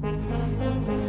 Thank you.